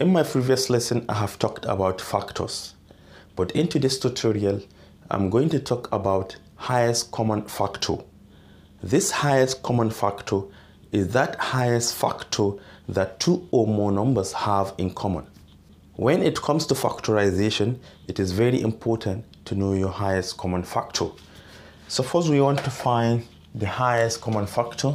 In my previous lesson, I have talked about factors, but in today's tutorial, I'm going to talk about highest common factor. This highest common factor is that highest factor that two or more numbers have in common. When it comes to factorization, it is very important to know your highest common factor. Suppose we want to find the highest common factor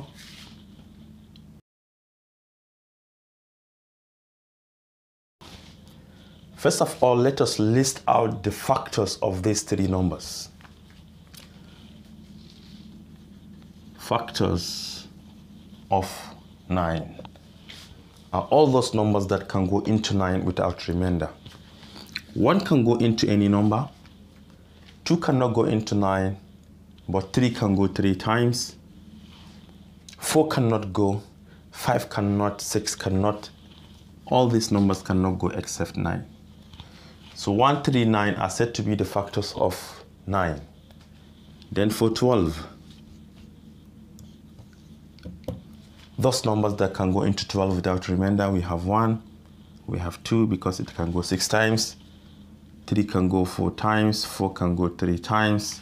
First of all, let us list out the factors of these three numbers. Factors of 9 are all those numbers that can go into 9 without remainder. 1 can go into any number, 2 cannot go into 9, but 3 can go 3 times, 4 cannot go, 5 cannot, 6 cannot, all these numbers cannot go except 9. So 139 are said to be the factors of 9. Then for 12, those numbers that can go into 12 without remainder, we have 1, we have 2 because it can go 6 times, 3 can go 4 times, 4 can go 3 times,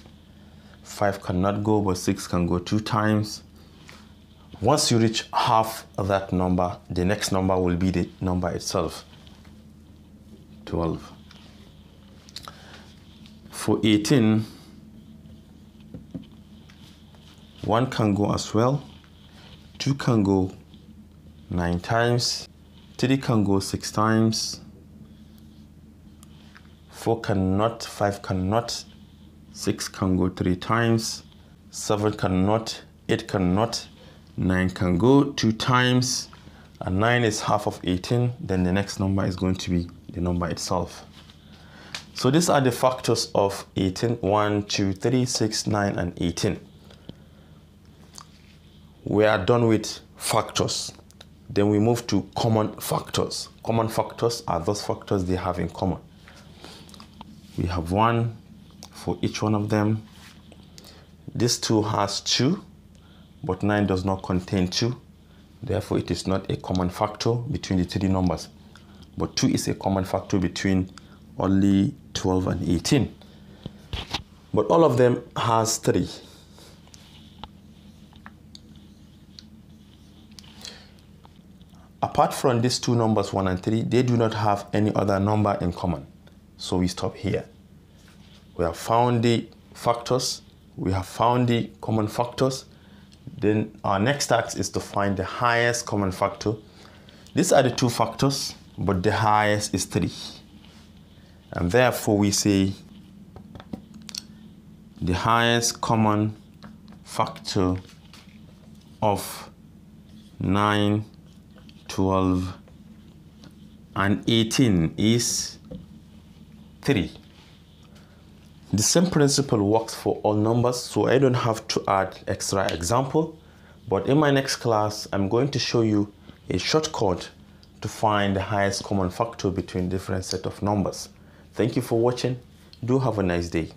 5 cannot go but 6 can go 2 times. Once you reach half of that number, the next number will be the number itself, 12 for 18 1 can go as well 2 can go 9 times 3 can go 6 times 4 cannot 5 cannot 6 can go 3 times 7 cannot 8 cannot 9 can go 2 times and 9 is half of 18 then the next number is going to be the number itself so these are the factors of 18, 1, 2, 3, 6, 9, and 18. We are done with factors. Then we move to common factors. Common factors are those factors they have in common. We have one for each one of them. This 2 has 2, but 9 does not contain 2. Therefore, it is not a common factor between the three numbers. But 2 is a common factor between only 12 and 18 but all of them has 3 apart from these two numbers 1 and 3 they do not have any other number in common. So we stop here. We have found the factors we have found the common factors. Then our next task is to find the highest common factor. These are the two factors but the highest is 3 and therefore we say the highest common factor of 9, 12, and 18 is 3. The same principle works for all numbers, so I don't have to add extra example. But in my next class, I'm going to show you a shortcut to find the highest common factor between different set of numbers. Thank you for watching. Do have a nice day.